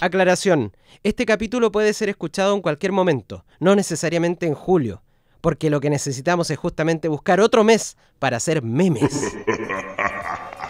Aclaración, este capítulo puede ser escuchado en cualquier momento, no necesariamente en julio, porque lo que necesitamos es justamente buscar otro mes para hacer memes.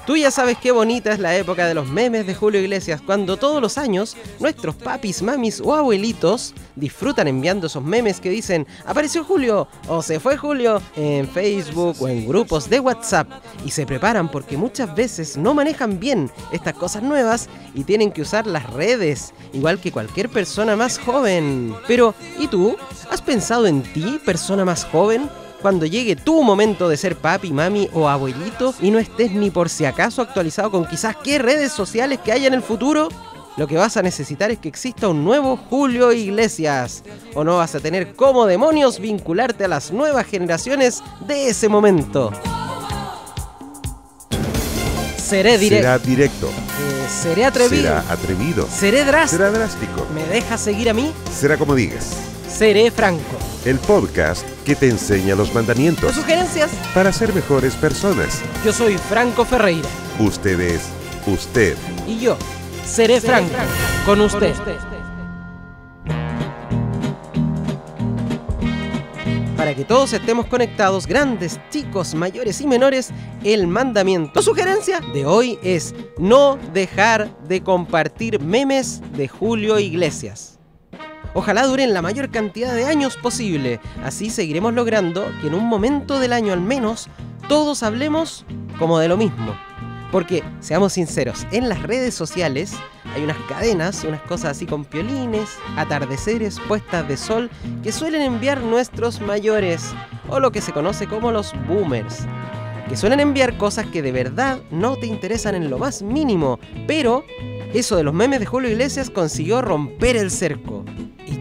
Tú ya sabes qué bonita es la época de los memes de Julio Iglesias, cuando todos los años nuestros papis, mamis o abuelitos disfrutan enviando esos memes que dicen apareció Julio o se fue Julio en Facebook o en grupos de WhatsApp y se preparan porque muchas veces no manejan bien estas cosas nuevas y tienen que usar las redes, igual que cualquier persona más joven. Pero, ¿y tú? ¿Has pensado en ti, persona más joven? Cuando llegue tu momento de ser papi, mami o abuelito y no estés ni por si acaso actualizado con quizás qué redes sociales que haya en el futuro, lo que vas a necesitar es que exista un nuevo Julio Iglesias. O no vas a tener como demonios vincularte a las nuevas generaciones de ese momento. Seré directo. Será directo. Eh, seré atrevido. Será atrevido. Seré drástico. Será drástico. ¿Me dejas seguir a mí? Será como digas. Seré franco. El podcast que te enseña los mandamientos Sugerencias. para ser mejores personas. Yo soy Franco Ferreira. Usted es usted. Y yo seré franco con usted. Para que todos estemos conectados, grandes, chicos, mayores y menores, el mandamiento. sugerencia de hoy es no dejar de compartir memes de Julio Iglesias. Ojalá duren la mayor cantidad de años posible. Así seguiremos logrando que en un momento del año al menos todos hablemos como de lo mismo. Porque, seamos sinceros, en las redes sociales hay unas cadenas, unas cosas así con piolines, atardeceres, puestas de sol, que suelen enviar nuestros mayores, o lo que se conoce como los boomers. Que suelen enviar cosas que de verdad no te interesan en lo más mínimo, pero eso de los memes de Julio Iglesias consiguió romper el cerco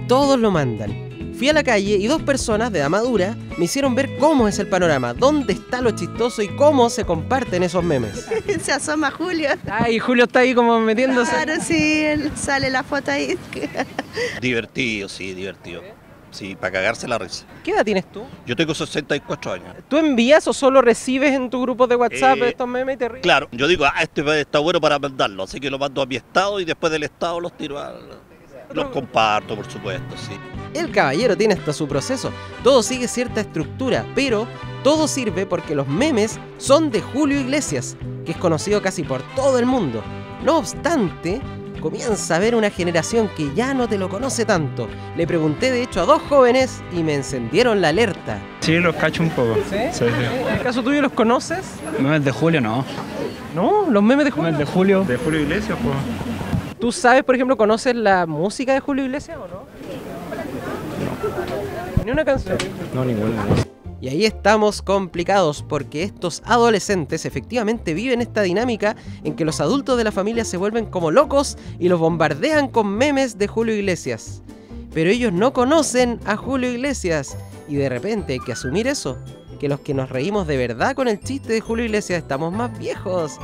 todos lo mandan. Fui a la calle y dos personas de Amadura me hicieron ver cómo es el panorama, dónde está lo chistoso y cómo se comparten esos memes. Se asoma Julio. Ay, Julio está ahí como metiéndose. Claro, sí, él sale la foto ahí. Divertido, sí, divertido. Sí, para cagarse la risa. ¿Qué edad tienes tú? Yo tengo 64 años. ¿Tú envías o solo recibes en tu grupo de WhatsApp Eh, estos memes y te ríes? Claro, yo digo, ah, este está bueno para mandarlo, así que lo mando a mi estado y después del estado los tiro a... Los comparto, por supuesto, sí. El caballero tiene hasta su proceso. Todo sigue cierta estructura, pero todo sirve porque los memes son de Julio Iglesias, que es conocido casi por todo el mundo. No obstante, comienza a haber una generación que ya no te lo conoce tanto. Le pregunté de hecho a dos jóvenes y me encendieron la alerta. Sí, los cacho un poco. ¿Sí? Sí, sí. ¿En el caso tuyo los conoces? Memes de Julio, no. No, los memes de Julio. Memes de Julio. De Julio Iglesias, pues. ¿Tú sabes, por ejemplo, conoces la música de Julio Iglesias o no? Ni una canción. No, ninguno. Y ahí estamos complicados porque estos adolescentes efectivamente viven esta dinámica en que los adultos de la familia se vuelven como locos y los bombardean con memes de Julio Iglesias. Pero ellos no conocen a Julio Iglesias y de repente hay que asumir eso, que los que nos reímos de verdad con el chiste de Julio Iglesias estamos más viejos.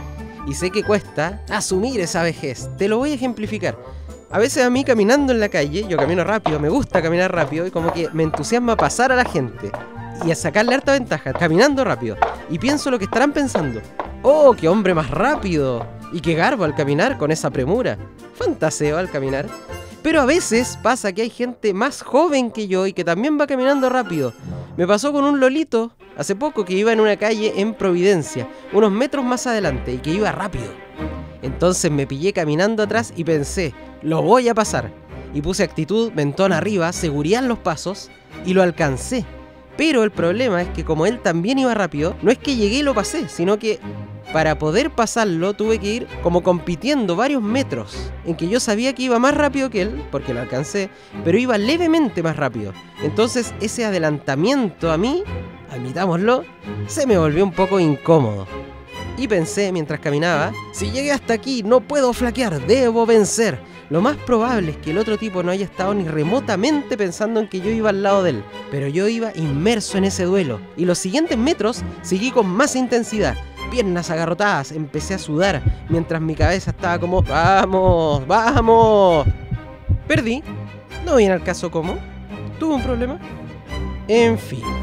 Y sé que cuesta asumir esa vejez. Te lo voy a ejemplificar. A veces a mí caminando en la calle, yo camino rápido, me gusta caminar rápido y como que me entusiasma pasar a la gente y a sacarle harta ventaja, caminando rápido. Y pienso lo que estarán pensando. ¡Oh, qué hombre más rápido! Y qué garbo al caminar con esa premura. Fantaseo al caminar. Pero a veces pasa que hay gente más joven que yo y que también va caminando rápido. Me pasó con un lolito hace poco que iba en una calle en Providencia, unos metros más adelante, y que iba rápido. Entonces me pillé caminando atrás y pensé, lo voy a pasar. Y puse actitud, mentón arriba, seguridad en los pasos, y lo alcancé. Pero el problema es que como él también iba rápido, no es que llegué y lo pasé, sino que para poder pasarlo tuve que ir como compitiendo varios metros, en que yo sabía que iba más rápido que él, porque lo alcancé, pero iba levemente más rápido. Entonces ese adelantamiento a mí, admitámoslo, se me volvió un poco incómodo. Y pensé mientras caminaba, si llegué hasta aquí no puedo flaquear, debo vencer. Lo más probable es que el otro tipo no haya estado ni remotamente pensando en que yo iba al lado de él, pero yo iba inmerso en ese duelo. Y los siguientes metros seguí con más intensidad. Piernas agarrotadas, empecé a sudar, mientras mi cabeza estaba como, vamos, vamos. Perdí. No viene al caso cómo. Tuve un problema. En fin.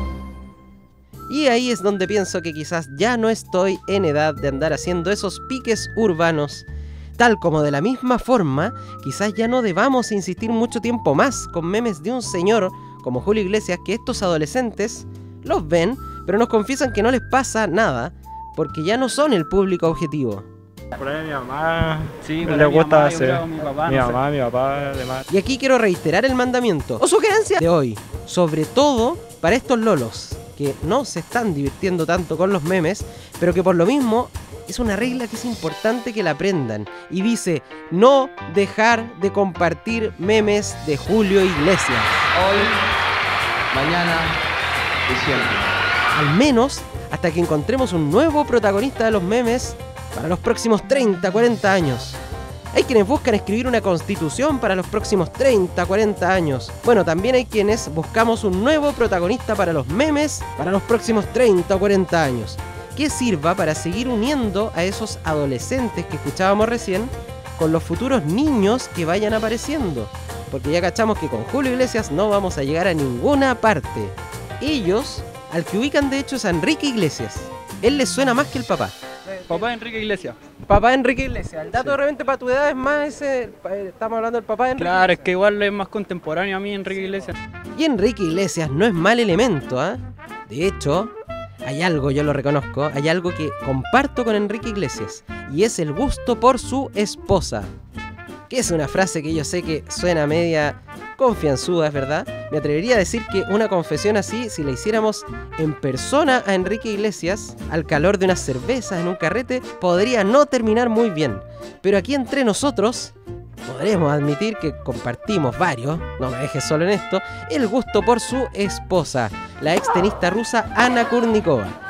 Y ahí es donde pienso que quizás ya no estoy en edad de andar haciendo esos piques urbanos Tal como de la misma forma, quizás ya no debamos insistir mucho tiempo más con memes de un señor como Julio Iglesias que estos adolescentes los ven, pero nos confiesan que no les pasa nada porque ya no son el público objetivo. Por ahí mi mamá Sí, le mi gusta hacer. mi papá, mi no sé. mamá, mi papá, además. Y aquí quiero reiterar el mandamiento o sugerencia de hoy, sobre todo para estos lolos que no se están divirtiendo tanto con los memes, pero que por lo mismo es una regla que es importante que la aprendan. Y dice, no dejar de compartir memes de Julio Iglesias. Hoy, mañana y siempre. Al menos hasta que encontremos un nuevo protagonista de los memes para los próximos 30, 40 años. Hay quienes buscan escribir una constitución para los próximos 30, 40 años. Bueno, también hay quienes buscamos un nuevo protagonista para los memes para los próximos 30 o 40 años. Que sirva para seguir uniendo a esos adolescentes que escuchábamos recién con los futuros niños que vayan apareciendo. Porque ya cachamos que con Julio Iglesias no vamos a llegar a ninguna parte. Ellos, al que ubican de hecho es a Enrique Iglesias. Él les suena más que el papá. Papá Enrique Iglesias. Papá Enrique Iglesias. El dato de repente para tu edad es más ese. eh, Estamos hablando del papá de Enrique. Claro, es que igual es más contemporáneo a mí Enrique Iglesias. Y Enrique Iglesias no es mal elemento, ¿ah? De hecho, hay algo, yo lo reconozco, hay algo que comparto con Enrique Iglesias. Y es el gusto por su esposa. Que es una frase que yo sé que suena media confianzuda, es verdad. Me atrevería a decir que una confesión así, si la hiciéramos en persona a Enrique Iglesias, al calor de unas cervezas en un carrete, podría no terminar muy bien. Pero aquí entre nosotros, podremos admitir que compartimos varios, no me dejes solo en esto, el gusto por su esposa, la ex tenista rusa Ana Kurnikova.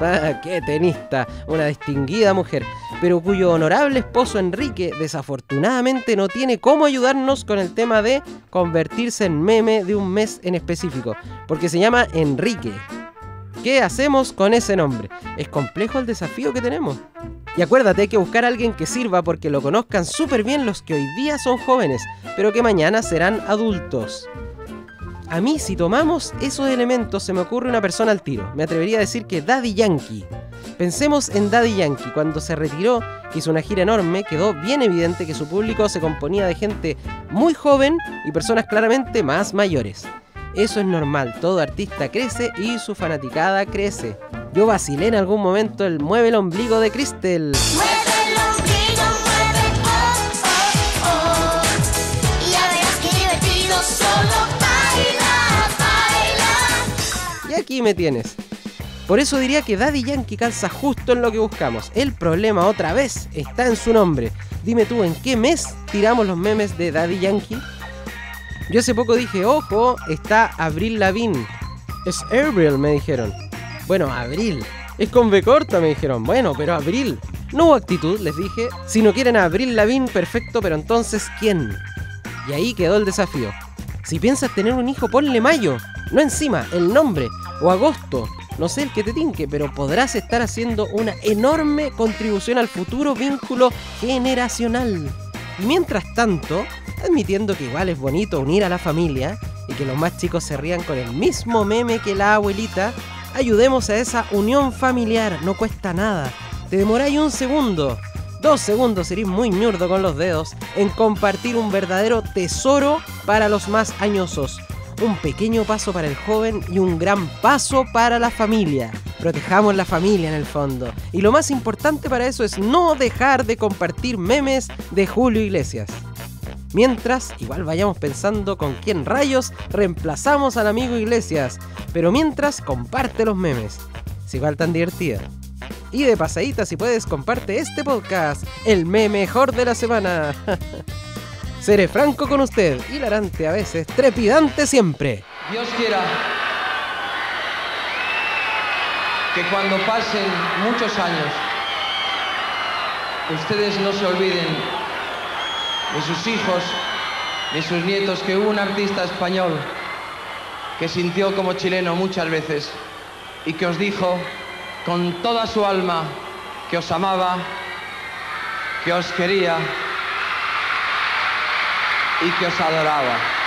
Ah, qué tenista, una distinguida mujer, pero cuyo honorable esposo Enrique desafortunadamente no tiene cómo ayudarnos con el tema de convertirse en meme de un mes en específico, porque se llama Enrique. ¿Qué hacemos con ese nombre? Es complejo el desafío que tenemos. Y acuérdate, hay que buscar a alguien que sirva porque lo conozcan súper bien los que hoy día son jóvenes, pero que mañana serán adultos. A mí, si tomamos esos elementos, se me ocurre una persona al tiro. Me atrevería a decir que Daddy Yankee. Pensemos en Daddy Yankee. Cuando se retiró, hizo una gira enorme, quedó bien evidente que su público se componía de gente muy joven y personas claramente más mayores. Eso es normal, todo artista crece y su fanaticada crece. Yo vacilé en algún momento el mueve el ombligo de Crystal. Aquí me tienes. Por eso diría que Daddy Yankee calza justo en lo que buscamos. El problema otra vez está en su nombre. Dime tú, ¿en qué mes tiramos los memes de Daddy Yankee? Yo hace poco dije, ojo, está Abril Lavigne. Es Avril, me dijeron. Bueno, Abril. Es con B corta, me dijeron. Bueno, pero Abril. No hubo actitud, les dije. Si no quieren Abril Lavigne, perfecto, pero entonces, ¿quién? Y ahí quedó el desafío. Si piensas tener un hijo, ponle mayo. No encima, el nombre. O agosto. No sé el que te tinque, pero podrás estar haciendo una enorme contribución al futuro vínculo generacional. Y mientras tanto, admitiendo que igual es bonito unir a la familia y que los más chicos se rían con el mismo meme que la abuelita, ayudemos a esa unión familiar, no cuesta nada. Te demoráis un segundo, dos segundos, serís muy ñurdo con los dedos en compartir un verdadero tesoro para los más añosos. Un pequeño paso para el joven y un gran paso para la familia. Protejamos la familia en el fondo. Y lo más importante para eso es no dejar de compartir memes de Julio Iglesias. Mientras, igual vayamos pensando con quién rayos reemplazamos al amigo Iglesias. Pero mientras, comparte los memes. Es igual tan divertida. Y de pasadita, si puedes, comparte este podcast, el meme mejor de la semana. Seré franco con usted, hilarante a veces, trepidante siempre. Dios quiera que cuando pasen muchos años, ustedes no se olviden de sus hijos, de sus nietos, que hubo un artista español que sintió como chileno muchas veces y que os dijo con toda su alma que os amaba, que os quería y que os adoraba.